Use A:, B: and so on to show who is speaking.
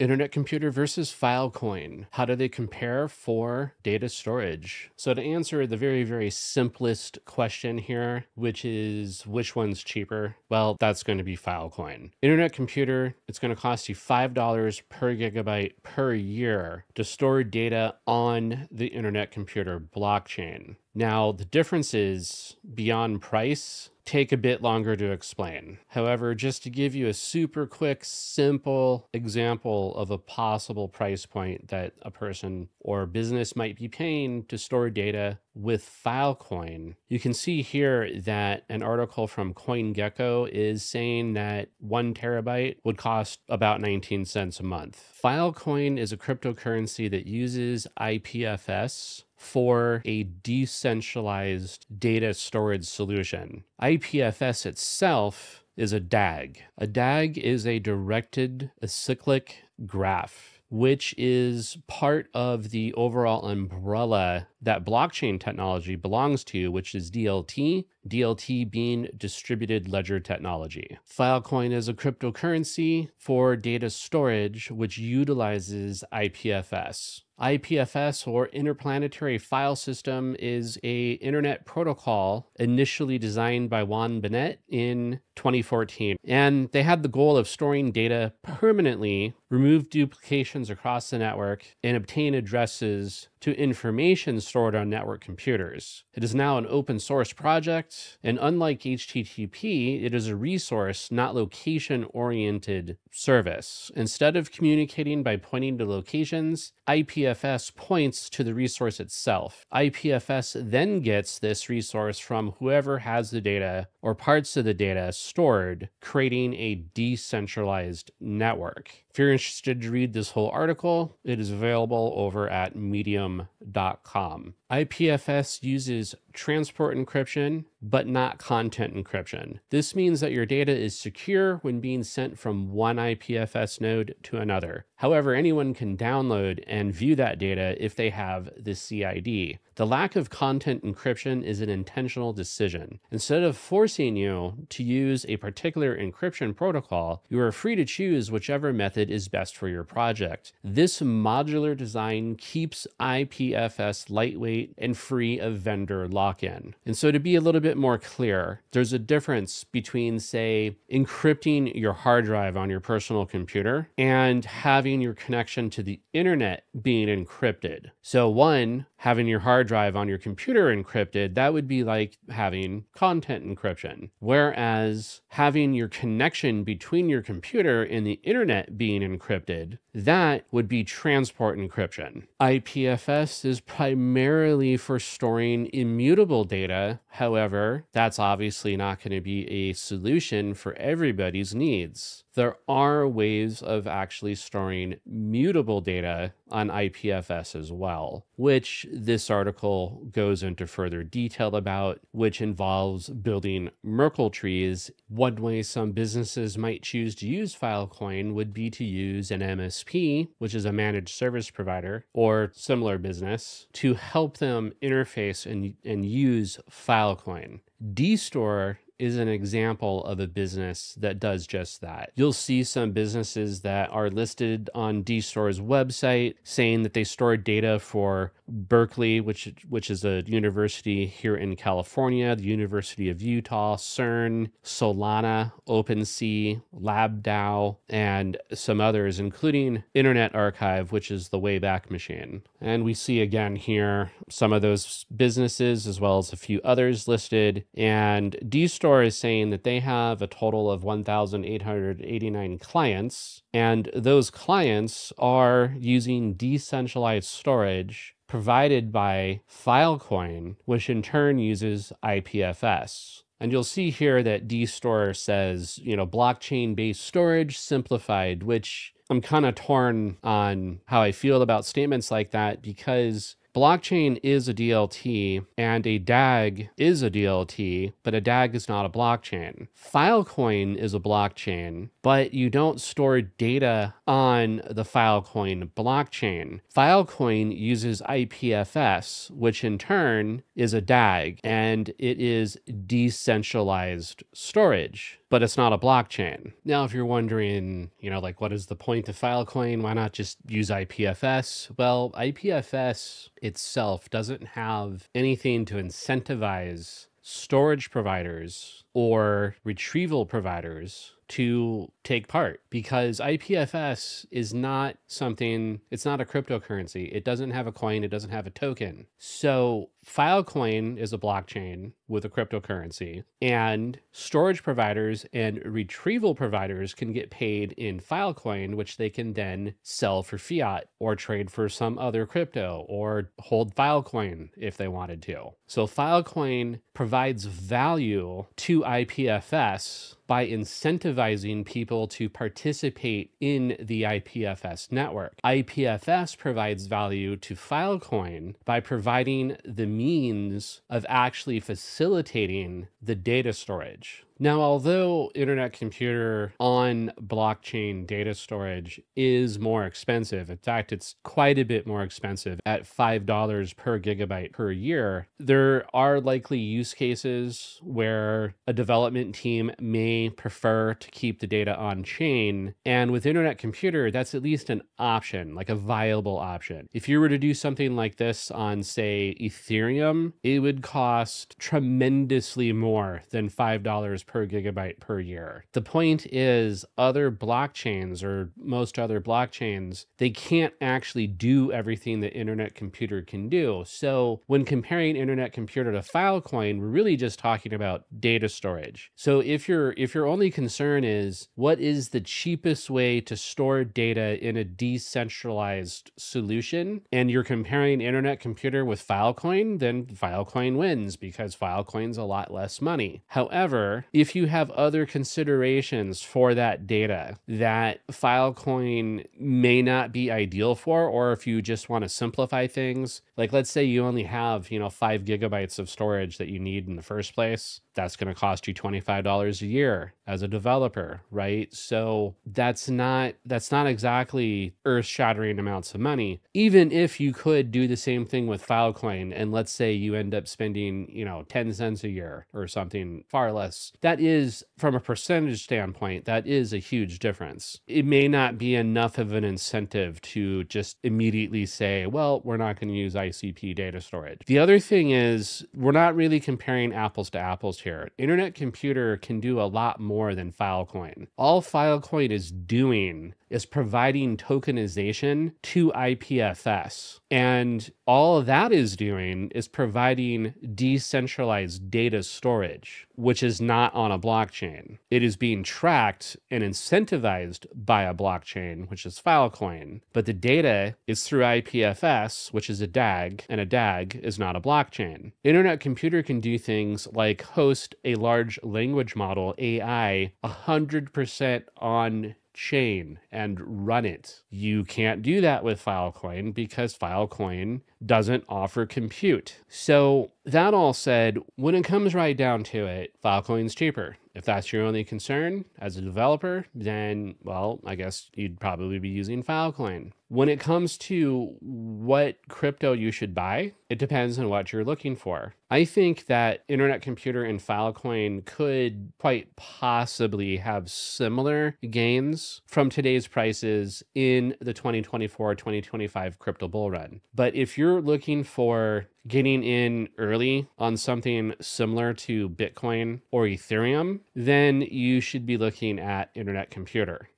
A: Internet computer versus Filecoin. How do they compare for data storage? So, to answer the very, very simplest question here, which is which one's cheaper? Well, that's going to be Filecoin. Internet computer, it's going to cost you $5 per gigabyte per year to store data on the internet computer blockchain. Now, the differences beyond price take a bit longer to explain. However, just to give you a super quick, simple example of a possible price point that a person or business might be paying to store data with Filecoin, you can see here that an article from CoinGecko is saying that one terabyte would cost about 19 cents a month. Filecoin is a cryptocurrency that uses IPFS for a decentralized data storage solution. IPFS itself is a DAG. A DAG is a directed acyclic graph which is part of the overall umbrella that blockchain technology belongs to, which is DLT, DLT being distributed ledger technology. Filecoin is a cryptocurrency for data storage, which utilizes IPFS. IPFS or Interplanetary File System is a internet protocol initially designed by Juan Benet in 2014. And they had the goal of storing data permanently, remove duplications across the network, and obtain addresses to information stored on network computers. It is now an open source project, and unlike HTTP, it is a resource, not location oriented service. Instead of communicating by pointing to locations, IPFS points to the resource itself. IPFS then gets this resource from whoever has the data or parts of the data stored, creating a decentralized network. If you're interested to read this whole article, it is available over at medium.com. IPFS uses transport encryption, but not content encryption. This means that your data is secure when being sent from one IPFS node to another. However, anyone can download and view that data if they have the CID. The lack of content encryption is an intentional decision. Instead of forcing you to use a particular encryption protocol, you are free to choose whichever method is best for your project. This modular design keeps IPFS lightweight and free of vendor lock in. And so, to be a little bit more clear, there's a difference between, say, encrypting your hard drive on your personal computer and having your connection to the internet being encrypted. So, one, having your hard drive on your computer encrypted, that would be like having content encryption. Whereas having your connection between your computer and the internet being encrypted, that would be transport encryption. IPFS is primarily for storing immutable data. However, that's obviously not going to be a solution for everybody's needs there are ways of actually storing mutable data on IPFS as well, which this article goes into further detail about, which involves building Merkle trees. One way some businesses might choose to use Filecoin would be to use an MSP, which is a managed service provider or similar business, to help them interface and, and use Filecoin. DStore is an example of a business that does just that. You'll see some businesses that are listed on DStore's website saying that they store data for Berkeley, which which is a university here in California, the University of Utah, CERN, Solana, OpenSea, LabDAO, and some others, including Internet Archive, which is the Wayback Machine. And we see again here some of those businesses as well as a few others listed. And DStore is saying that they have a total of 1,889 clients, and those clients are using decentralized storage provided by Filecoin, which in turn uses IPFS. And you'll see here that DStore says, you know, blockchain based storage simplified, which I'm kind of torn on how I feel about statements like that because Blockchain is a DLT and a DAG is a DLT, but a DAG is not a blockchain. Filecoin is a blockchain, but you don't store data on the Filecoin blockchain. Filecoin uses IPFS, which in turn is a DAG, and it is decentralized storage. But it's not a blockchain. Now, if you're wondering, you know, like what is the point of Filecoin? Why not just use IPFS? Well, IPFS itself doesn't have anything to incentivize storage providers or retrieval providers to take part because IPFS is not something, it's not a cryptocurrency. It doesn't have a coin, it doesn't have a token. So Filecoin is a blockchain with a cryptocurrency, and storage providers and retrieval providers can get paid in Filecoin, which they can then sell for fiat or trade for some other crypto or hold Filecoin if they wanted to. So Filecoin provides value to IPFS by incentivizing people to participate in the IPFS network. IPFS provides value to Filecoin by providing the means of actually facilitating the data storage. Now, although Internet Computer on blockchain data storage is more expensive, in fact, it's quite a bit more expensive at $5 per gigabyte per year, there are likely use cases where a development team may prefer to keep the data on chain. And with Internet Computer, that's at least an option, like a viable option. If you were to do something like this on, say, Ethereum, it would cost tremendously more than $5 per gigabyte per year. The point is, other blockchains or most other blockchains, they can't actually do everything that Internet Computer can do. So when comparing Internet Computer to Filecoin, we're really just talking about data storage. So if your if your only concern is what is the cheapest way to store data in a decentralized solution, and you're comparing Internet Computer with Filecoin, then Filecoin wins because Filecoin's a lot less money. However, if you have other considerations for that data that Filecoin may not be ideal for, or if you just want to simplify things, like let's say you only have, you know, five gigabytes of storage that you need in the first place, that's going to cost you $25 a year as a developer, right? So that's not that's not exactly earth-shattering amounts of money. Even if you could do the same thing with Filecoin and let's say you end up spending, you know, 10 cents a year or something far less. That is from a percentage standpoint, that is a huge difference. It may not be enough of an incentive to just immediately say, well, we're not going to use ICP data storage. The other thing is we're not really comparing apples to apples here. Internet Computer can do a lot more than Filecoin. All Filecoin is doing is providing tokenization to IPFS. And all that is doing is providing decentralized data storage, which is not on a blockchain. It is being tracked and incentivized by a blockchain, which is Filecoin. But the data is through IPFS, which is a DAG, and a DAG is not a blockchain. Internet Computer can do things like host a large language model, AI, 100% on chain and run it. You can't do that with Filecoin because Filecoin doesn't offer compute. So, that all said, when it comes right down to it, Filecoin's cheaper. If that's your only concern as a developer, then, well, I guess you'd probably be using Filecoin. When it comes to what crypto you should buy, it depends on what you're looking for. I think that Internet Computer and Filecoin could quite possibly have similar gains from today's prices in the 2024 2025 crypto bull run. But if you're looking for getting in early on something similar to Bitcoin or Ethereum, then you should be looking at Internet Computer.